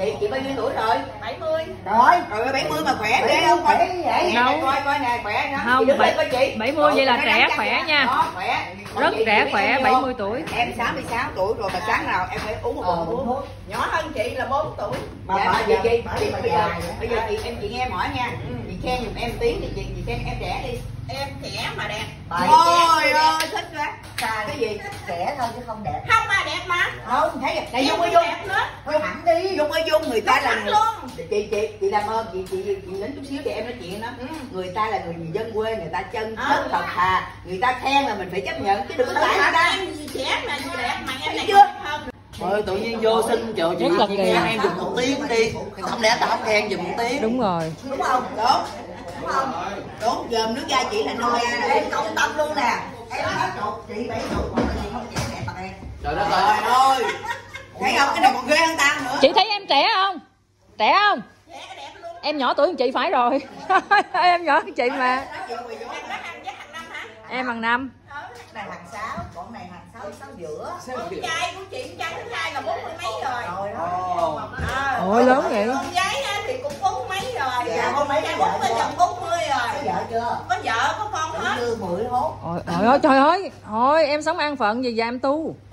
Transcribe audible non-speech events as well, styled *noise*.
chị chị bao nhiêu tuổi rồi 70 Trời ơi, rồi 70 mà khỏe ghê không coi vậy. Nè, coi coi nè khỏe đó Không, Chị đứng bảy- lên coi chị 70 vậy là trẻ khỏe nha. đó khỏe Còn Rất chị, trẻ chị khỏe, bao nhiêu 70 không? tuổi. em 66 tuổi rồi mà sáng nào em phải uống một Ờ, uống thuốc nhỏ hơn chị là 4 tuổi Mà dạ, bà giờ- chị bà chị bây giờ bây giờ chị em chị nghe em hỏi nha chị khen giùm em tiếng thì chị chị khen em trẻ đi em trẻ mà đẹp Bảy. ôi ơi thích quá cái gì Trẻ thôi chứ không đẹp. không mà đẹp mà không thấy này dung ơi cũng dung đẹp nữa dung đi dung người ta là người chị chị chị làm ơn chị chị chị đến chút xíu thì em nói chuyện đó Ừ. người ta là người dân quê người ta chân Ờ, chất thật thà người ta khen là mình phải chấp nhận chứ đừng có cãi người ta trẻ mà gì đẹp mà em này chưa? Thôi tự nhiên vô xin chờ chị chị khen em giùm một tiếng đi. Không lẽ tao không khen giùm một tiếng? Đúng rồi. Đúng không? Đúng. Đúng không? Đúng dòm nước da chỉ là này Em công tâm luôn nè. Em hết chục, chị bảy chục, còn chị không trẻ đẹp bằng em. Trời đất ơi thấy không cái này còn ghê hơn tao nữa chị thấy em trẻ không? Trẻ không? Trẻ đẹp luôn em nhỏ tuổi hơn chị phải rồi. *laughs* Em nhỏ hơn chị mà. Em bằng năm. Này hàng sáu, còn này hàng sáu, sáu giữa. con trai của chị con trai thứ hai là bốn mươi mấy rồi. Rồi đó. À, Ôi, lớn vậy. con gái á thì cũng bốn mấy rồi. Dạ, con mấy bốn mươi chồng bốn mươi Có rồi vợ chưa? có vợ có con hết. như mười hốt. ôi ôi ôi trời ơi. Thôi em sống an phận gì giờ em tu *laughs*